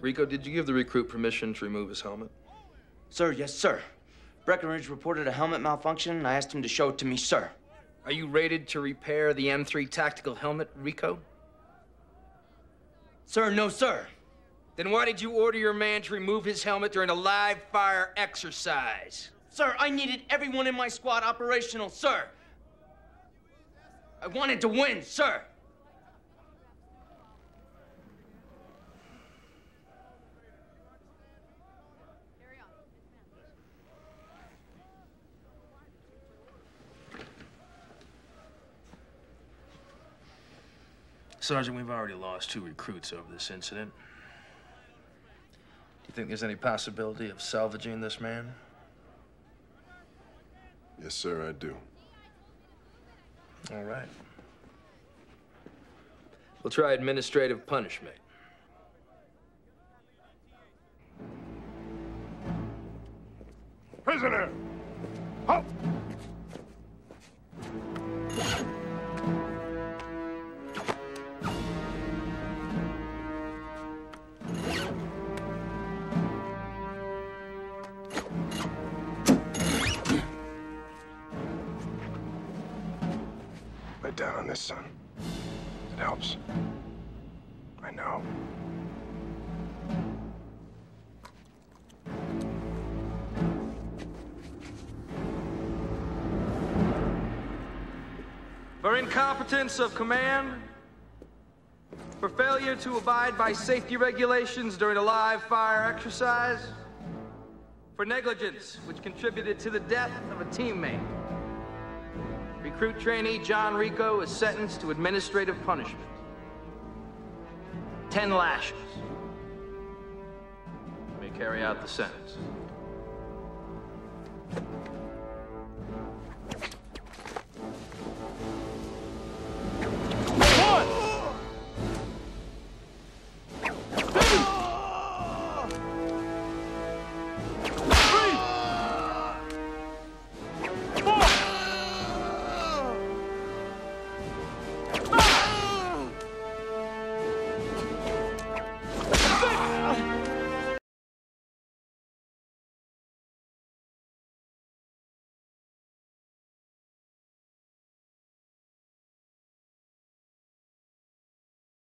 Rico, did you give the recruit permission to remove his helmet? Sir, yes, sir. Breckenridge reported a helmet malfunction, and I asked him to show it to me, sir. Are you rated to repair the M3 tactical helmet, Rico? Sir, no, sir. Then why did you order your man to remove his helmet during a live fire exercise? Sir, I needed everyone in my squad operational, sir. I wanted to win, sir. Sergeant, we've already lost two recruits over this incident. Do you think there's any possibility of salvaging this man? Yes, sir, I do. All right. We'll try administrative punishment. Prisoner! Halt! Lay down on this, son. It helps. I know. For incompetence of command, for failure to abide by safety regulations during a live fire exercise, for negligence which contributed to the death of a teammate. Recruit trainee John Rico is sentenced to administrative punishment. Ten lashes. Let me carry out the sentence. One! Two!